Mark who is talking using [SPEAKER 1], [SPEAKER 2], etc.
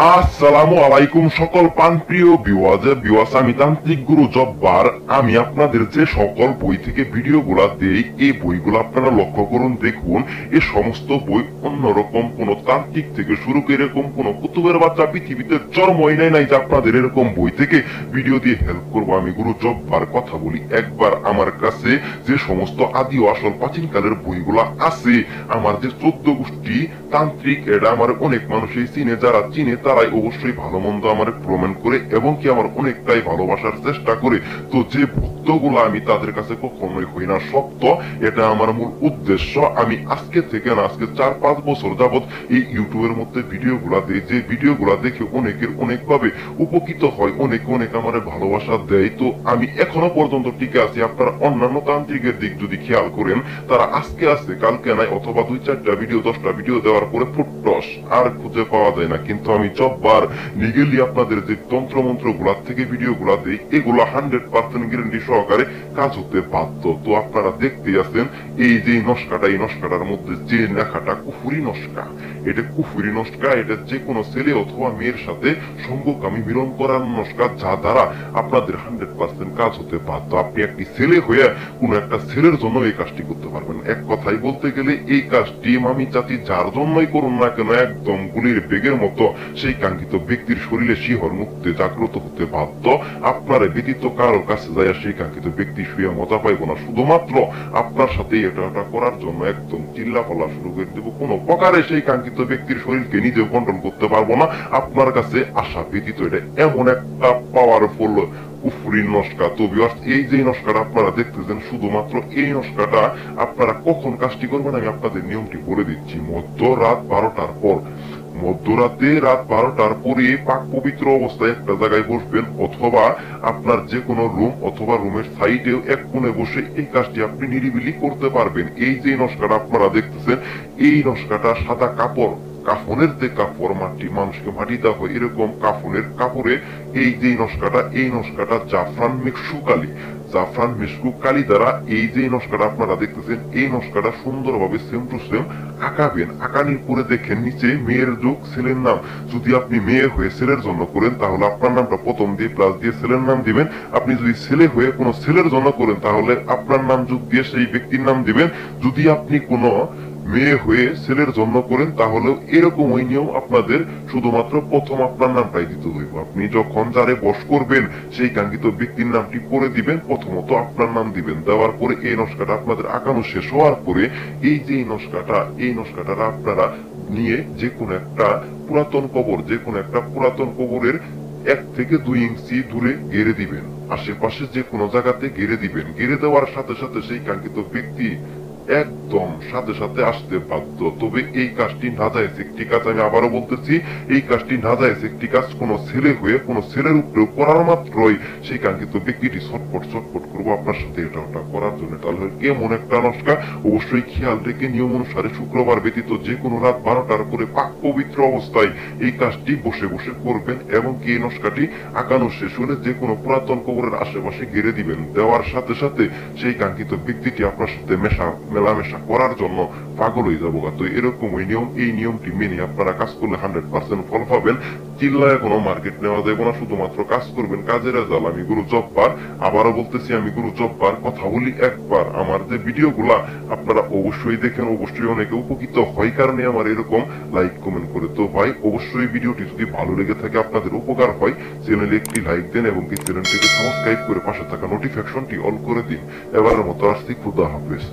[SPEAKER 1] আসসালামু আলাইকুম সকল প্রাণপ্রিয় বিওয়াজ বিওয়াজ আমি তান্ত্রিক গুরু জব্বার। আমি আপনাদের যে সকল বই থেকে ভিডিওগুলা দেই, এই বইগুলো আপনারা লক্ষ্য করুন, দেখুন। এই সমস্ত বই অন্যরকম, কোন তান্ত্রিক থেকে শুরু করে এরকম, কোন কুতুবের বাচ্চা পৃথিবীতে জন্মই নাই নাই যে আপনাদের এরকম বই থেকে ভিডিও দিয়ে হেল্প করব। আমি গুরু জব্বার, কথা বলি একবার আমার কাছে। যে সমস্ত আদি ও আসল প্রাচীনকালের বইগুলা আছে, আমার যে চোদ্দ গোষ্ঠী, তান্ত্রিক এটা আমার অনেক মানুষই চিনে, যারা চিনে তারাই অবশ্যই ভালো মন্দ আমার প্রমাণ করে এবং কি আমার অনেকটাই ভালোবাসার চেষ্টা করে। তো যে ভক্তগুলো আমি তাদের কাছে কখনোই হই না। সত্য, এটা আমার মূল উদ্দেশ্য। আমি আজকে থেকে না, আজকে চার পাঁচ বছর যাবত এই ইউটিউবের মধ্যে ভিডিও গুলা দিই। যে ভিডিও গুলা দেখে অনেকের অনেক ভাবে উপকৃত হয়, অনেকে অনেক আমার ভালোবাসা দেয়। তো আমি এখনও পর্যন্ত টিকে আছি। আপনারা অন্যান্য তান্ত্রিকের দিক যদি খেয়াল করেন, তারা আজকে আছে, কালকে নাই, অথবা দুই চারটা ভিডিও, দশটা ভিডিও দেওয়ার পরে ফুটটস আর খুঁজে পাওয়া যায় না। কিন্তু আমি জববার লিগেলি আপনাদের যে তন্ত্র মন্ত্রগুলার থেকে ভিডিও গুলা দিই, এগুলো হান্ড্রেড পার্সেন্ট গ্যারেন্টি সহকারে কাজ হতে বাধ্য। তো আপনারা দেখতে আছেন, এই যে নস্কাটা, এই নস্কাটার মধ্যে যে লেখাটা কুফুরি নস্কা। এটা কুফুরি নস্কা, এটা যে কোনো ছেলে অথবা মেয়ের সাথে সঙ্গকামী মিলন করার নস্কা যা দ্বারা আপনাদের হান্ড্রেড পার্সেন্ট কাজ হতে বাধ্য। আপনি একটি ছেলে হয়ে কোন একটা ছেলের জন্য এই কাজটি করতে পারবেন। এক কথাই বলতে গেলে এই কাজটি মামি জাতি যার জন্যই করুন না কেন, একদম গুলির বেগের মতো সেই কাঙ্ক্ষিত ব্যক্তির শরীরে শিহর মুক্তে জাগ্রত হতে বাধ্য। আপনার ব্যতীত কারও কাছে যায় সেই কাঙ্ক্ষিত ব্যক্তি শুয়ে মজা পাইব না শুধুমাত্র আপনার সাথে এটা করার জন্য একদম চিল্লা পাল্লা শুরু করে দেবো। কোনো প্রকারে সেই কাঙ্ক্ষিত ব্যক্তির শরীরকে নিজেও কন্ট্রোল করতে পারব না। আপনার কাছে আশা ব্যতীত এটা এমন একটা পাওয়ারফুল কুফুরি নস্কা। তো ভিউয়ার্স এই যে নস্কাটা আপনারা দেখতেছেন, শুধুমাত্র এই নস্কাটা আপনারা কখন কাজটি করবেন আমি আপনাদের নিয়মটি বলে দিচ্ছি। মধ্য রাত বারোটার পর মধ্যরাতে রাত বারোটার পরে পাক পবিত্র অবস্থায় একটা জায়গায় বসবেন, অথবা আপনার যে কোনো রুম অথবা রুমের সাইডেও এক কোণে বসে এই কাজটি আপনি নিরিবিলি করতে পারবেন। এই যে নস্কাটা আপনারা দেখতেছেন, এই নস্কাটা সাদা কাপড়, কাফনের যে কাপড়, মাটি, মানুষকে মাটি দেওয়া হয়, এরকম কাফনের কাপড়ে এই যে নস্কাটা, এই নস্কাটা জাফরান মিক্সু কালি জাফরান মিসকু কালি দ্বারা এই যে নস্কাটা আপনারা দেখতেছেন, এই নস্কাটা সুন্দরভাবে সেম টু সেম আঁকাবেন। আঁকানির পরে দেখেন, নিচে মেয়ের যোগ ছেলের নাম। যদি আপনি মেয়ে হয়ে ছেলের জন্য করেন, তাহলে আপনার নামটা প্রথম দিয়ে প্লাস দিয়ে ছেলের নাম দিবেন। আপনি যদি ছেলে হয়ে কোনো ছেলের জন্য করেন, তাহলে আপনার নাম যোগ দিয়ে সেই ব্যক্তির নাম দিবেন। যদি আপনি কোনো মেয়ে হয়ে ছেলের জন্য করেন, তাহলেও এরকম ওই নিয়ম আপনাদের শুধুমাত্র প্রথম আপনার নামটাই দিতে হইব। আপনি যখন যারে বস করবেন, সেই কাঙ্ক্ষিত ব্যক্তির নামটি করে দিবেন, প্রথমত আপনার নাম দিবেন। দেওয়ার পরে এই নস্কাটা আপনাদের আঁকানো শেষ হওয়ার পরে এই যে নস্কাটা, এই নস্কাটা আপনারা নিয়ে যে কোনো একটা পুরাতন কবর যে কোনো একটা পুরাতন কবরের এক থেকে দুই ইঞ্চি দূরে গেড়ে দিবেন। আশেপাশে যে কোনো জায়গাতে গেড়ে দিবেন। গেড়ে দেওয়ার সাথে সাথে সেই কাঙ্ক্ষিত ব্যক্তি একদম সাথে সাথে আসতে বাধ্য। তবে এই কাজটি না যায় একটি কাজ আমি আবারও বলতেছি, এই কাজটি না যায় একটি কাজ কোনো ছেলে হয়ে, কোনো ছেলের উপরে করার মাত্রই সেই কাঙ্ক্ষিত ব্যক্তিটি ছটপট ছটপট করব আপনার সাথে এটা ওটা করার জন্য। তাহলে কেমন একটা নস্কা অবশ্যই খেয়াল রেখে নিয়ম অনুসারে শুক্রবার ব্যতীত যে কোনো রাত বারোটার পরে পাক পবিত্র অবস্থায় এই কাজটি বসে বসে করবেন এবং কি এই নস্কাটি আঁকানো শেষ হলে যে কোনো পুরাতন কবরের আশেপাশে ঘিরে দিবেন। দেওয়ার সাথে সাথে সেই কাঙ্ক্ষিত ব্যক্তিটি আপনার সাথে মেশা মেলামেশা করার জন্য পাগল হয়ে যাব তো এরকম ওই নিয়ম, এই নিয়মটি মেনে আপনারা কাজ করলে হান্ড্রেড পার্সেন্ট ফল পাবেন। চিল্লায় কোনো মার্কেট নেওয়া যাবে না, শুধুমাত্র কাজ করবেন কাজের রেজাল আমি গুরু জব্বার, আবারও বলতেছি আমি গুরু জব্বার, কথা বলি একবার। আমার যে ভিডিও গুলা আপনারা অবশ্যই দেখেন, অবশ্যই অনেকে উপকৃত হয় কারণে আমার এরকম। লাইক কমেন্ট করে তো ভাই অবশ্যই ভিডিওটি যদি ভালো লেগে থাকে, আপনাদের উপকার হয়, চ্যানেলে একটি লাইক দেন এবং চ্যানেলটিকে সাবস্ক্রাইব করে পাশে থাকা নোটিফিকেশনটি অন করে দিন। এবারের মতো আসছি, খুদা হাফেজ।